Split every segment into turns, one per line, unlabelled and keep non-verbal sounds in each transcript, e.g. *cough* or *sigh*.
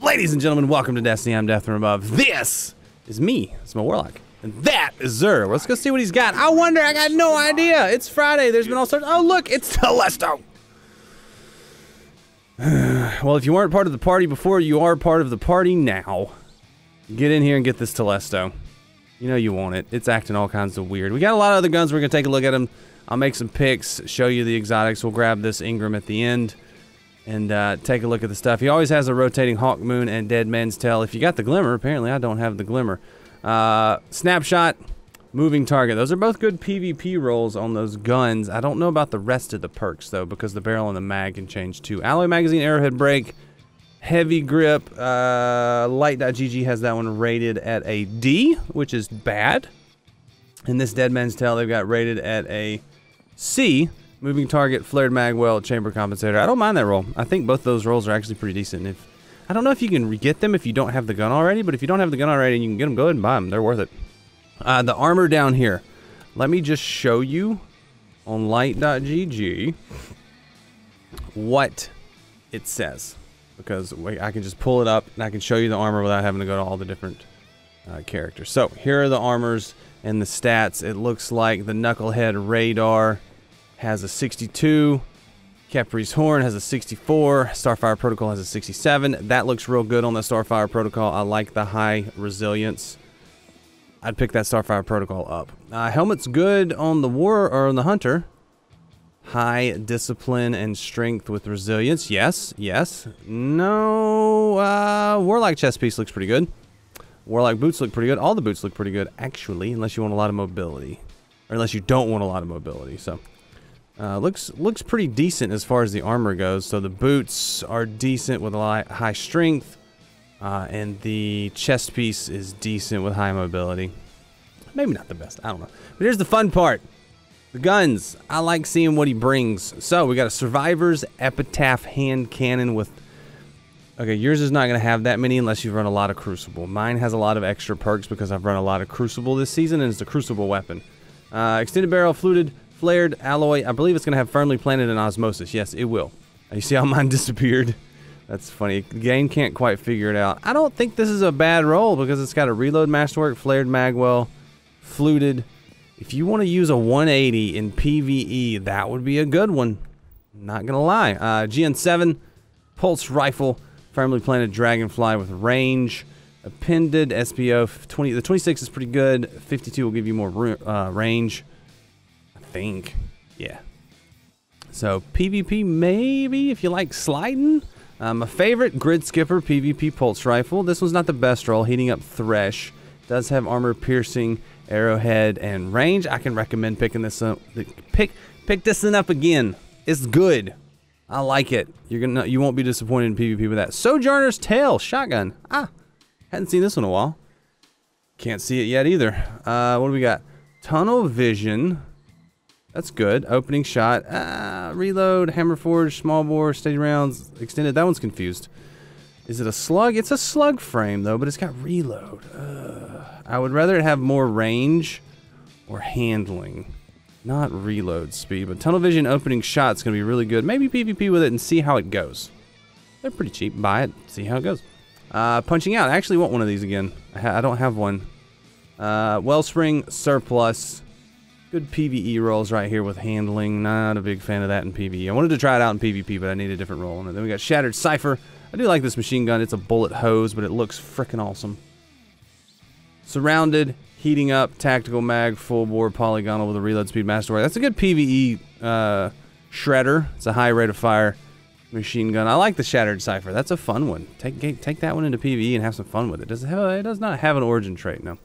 Ladies and gentlemen, welcome to Destiny. I'm Death from Above. This is me. It's my Warlock. And that is Xur. Let's go see what he's got. I wonder, I got no idea. It's Friday. There's been all sorts. Oh, look, it's *laughs* Telesto. *sighs* well, if you weren't part of the party before, you are part of the party now. Get in here and get this Telesto. You know you want it. It's acting all kinds of weird. We got a lot of other guns. We're going to take a look at them. I'll make some picks, show you the exotics. We'll grab this engram at the end and uh, take a look at the stuff. He always has a rotating Hawkmoon and Dead Man's Tale. If you got the Glimmer, apparently I don't have the Glimmer. Uh, snapshot, Moving Target. Those are both good PvP rolls on those guns. I don't know about the rest of the perks, though, because the barrel and the mag can change, too. Alloy Magazine, Arrowhead Break, Heavy Grip. Uh, Light.gg has that one rated at a D, which is bad. And this Dead Man's Tale, they've got rated at a C, Moving target, flared magwell, chamber compensator. I don't mind that roll. I think both those rolls are actually pretty decent. If I don't know if you can get them if you don't have the gun already, but if you don't have the gun already and you can get them, go ahead and buy them. They're worth it. Uh, the armor down here. Let me just show you on light.gg what it says. Because I can just pull it up and I can show you the armor without having to go to all the different uh, characters. So here are the armors and the stats. It looks like the Knucklehead Radar has a 62. Khepri's Horn has a 64. Starfire Protocol has a 67. That looks real good on the Starfire Protocol. I like the high resilience. I'd pick that Starfire Protocol up. Uh, helmet's good on the War or on the Hunter. High discipline and strength with resilience. Yes, yes. No, uh, Warlock chest piece looks pretty good. Warlock boots look pretty good. All the boots look pretty good, actually, unless you want a lot of mobility. Or unless you don't want a lot of mobility, so... Uh, looks looks pretty decent as far as the armor goes. So the boots are decent with high strength, uh, and the chest piece is decent with high mobility. Maybe not the best. I don't know. But here's the fun part: the guns. I like seeing what he brings. So we got a Survivor's Epitaph hand cannon with. Okay, yours is not going to have that many unless you've run a lot of Crucible. Mine has a lot of extra perks because I've run a lot of Crucible this season, and it's a Crucible weapon. Uh, extended barrel, fluted, Flared alloy. I believe it's going to have firmly planted in osmosis. Yes, it will. You see how *laughs* mine disappeared? That's funny. The game can't quite figure it out. I don't think this is a bad roll because it's got a reload masterwork, flared magwell, fluted. If you want to use a 180 in PvE, that would be a good one. Not gonna lie. Uh, Jian 7, pulse rifle, firmly planted dragonfly with range, appended SPO 20. The 26 is pretty good. 52 will give you more uh, range think. Yeah. So PvP maybe if you like sliding. Uh, my favorite Gridskipper PvP Pulse Rifle. This one's not the best roll. Heating up Thresh. Does have armor piercing, arrowhead, and range. I can recommend picking this up. Pick pick this one up again. It's good. I like it. You're gonna you won't be disappointed in PvP with that. Sojourner's Tale shotgun. Ah, hadn't seen this one in a while. Can't see it yet either. Uh, what do we got? Tunnel Vision. That's good. Opening shot. Ah, reload, hammer forge, small bore, steady rounds, extended. That one's confused. Is it a slug? It's a slug frame, though, but it's got reload. Uh, I would rather have more range or handling, not reload speed. But tunnel vision opening shot's going to be really good. Maybe PvP with it and see how it goes. They're pretty cheap. Buy it, see how it goes. Uh, punching out. I actually want one of these again. I, I don't have one. Uh, Wellspring surplus. Good PvE rolls right here with handling. Not a big fan of that in PvE. I wanted to try it out in PvP, but I need a different roll it. Then we got Shattered Cipher. I do like this machine gun. It's a bullet hose, but it looks freaking awesome. Surrounded, heating up, tactical mag, full bore, polygonal with a reload speed masterwork. That's a good PvE uh, shredder. It's a high rate of fire machine gun. I like the Shattered Cipher. That's a fun one. Take take that one into PvE and have some fun with it. Does it have? A, it does not have an origin trait, no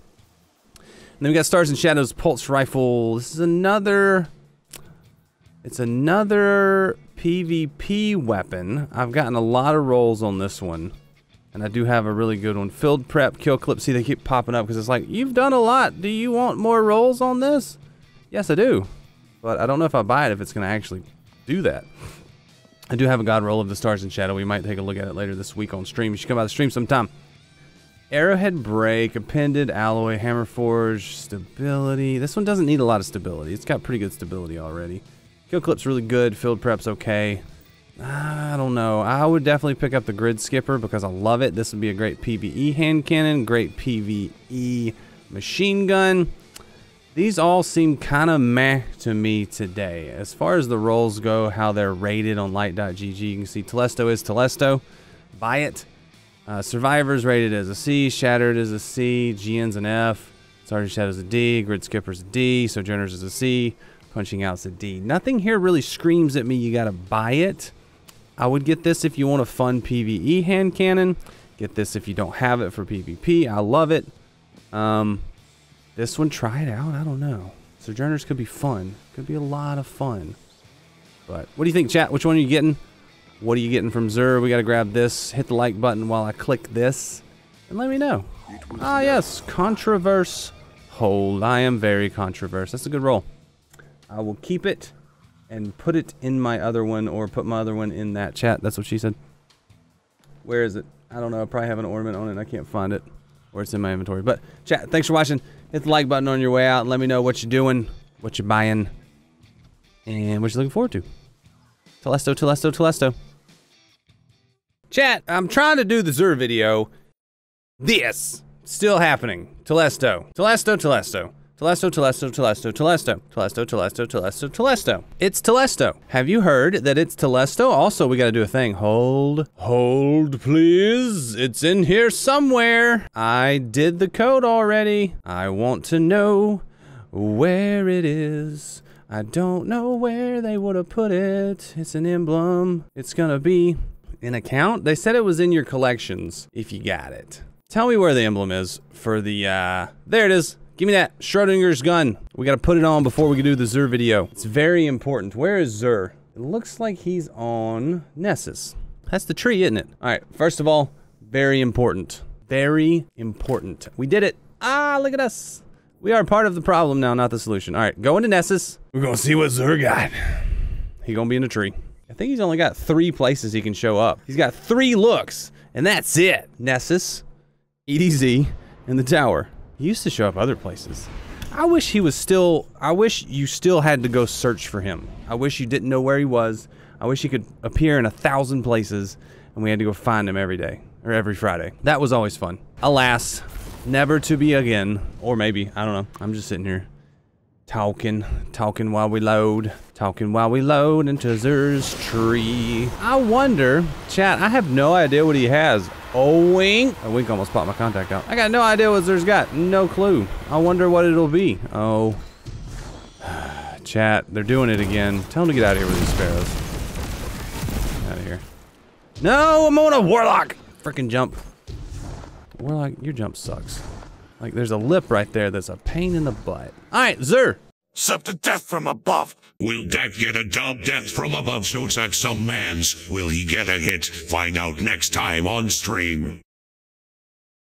then we got Stars in Shadows Pulse Rifle. This is another... It's another PvP weapon. I've gotten a lot of rolls on this one. And I do have a really good one. Field Prep, Kill Clip. See, they keep popping up because it's like, you've done a lot. Do you want more rolls on this? Yes, I do. But I don't know if I buy it if it's going to actually do that. I do have a God roll of the Stars in Shadow. We might take a look at it later this week on stream. You should come by the stream sometime. Arrowhead break, appended alloy, hammer forge, stability. This one doesn't need a lot of stability. It's got pretty good stability already. Kill clip's really good. Field prep's okay. I don't know. I would definitely pick up the Gridskipper because I love it. This would be a great PvE hand cannon, great PvE machine gun. These all seem kind of meh to me today. As far as the rolls go, how they're rated on light.gg, you can see Telesto is Telesto. Buy it. Uh, Survivors rated as a C, Shattered is a C, Jian's an F, Sergeant Shadow's a D, Gridskipper's a D, Sojourners is a C, Punching Out's a D. Nothing here really screams at me you gotta buy it. I would get this if you want a fun PvE hand cannon. Get this if you don't have it for PvP. I love it. Um, this one, try it out. I don't know. Sojourners could be fun. Could be a lot of fun. But what do you think, chat? Which one are you getting? What are you getting from Xur? We got to grab this. Hit the like button while I click this. And let me know. Ah, yes. Controverse hold. I am very controverse. That's a good roll. I will keep it and put it in my other one or put my other one in that chat. That's what she said. Where is it? I don't know. I probably have an ornament on it. I can't find it. Or it's in my inventory. But chat, thanks for watching. Hit the like button on your way out. And let me know what you're doing, what you're buying, and what you're looking forward to. Telesto, Telesto, Telesto. Chat, I'm trying to do the Xur video. This. Still happening. Telesto. Telesto, Telesto. Telesto, Telesto, Telesto, Telesto, Telesto, Telesto, Telesto, Telesto. It's Telesto. Have you heard that it's Telesto? Also, we gotta do a thing. Hold. Hold, please. It's in here somewhere. I did the code already. I want to know where it is. I don't know where they would have put it. It's an emblem. It's gonna be an account. They said it was in your collections if you got it. Tell me where the emblem is for the, uh, there it is. Give me that Schrodinger's gun. We gotta put it on before we can do the Xur video. It's very important. Where is Xur? It looks like he's on Nessus. That's the tree, isn't it? All right, first of all, very important. Very important. We did it. Ah, look at us. We are part of the problem now, not the solution. All right, go into Nessus. We're gonna see what Xur got. He gonna be in a tree. I think he's only got three places he can show up. He's got three looks, and that's it. Nessus, EDZ, and the tower. He used to show up other places. I wish he was still, I wish you still had to go search for him. I wish you didn't know where he was. I wish he could appear in a thousand places and we had to go find him every day or every Friday. That was always fun. Alas, never to be again. Or maybe, I don't know. I'm just sitting here talking, talking while we load, talking while we load into Xur's tree. I wonder, chat, I have no idea what he has. Oh, wink. A wink almost popped my contact out. I got no idea what Xur's got. No clue. I wonder what it'll be. Oh. *sighs* Chat, they're doing it again. Tell them to get out of here with these sparrows. Out of here. No, I'm on a warlock. Freaking jump. Warlock, your jump sucks. Like, there's a lip right there that's a pain in the butt. All right, Xur.
Sup to death from above. Will death get a dub death from above shoots at some mans? Will he get a hit? Find out next time on stream.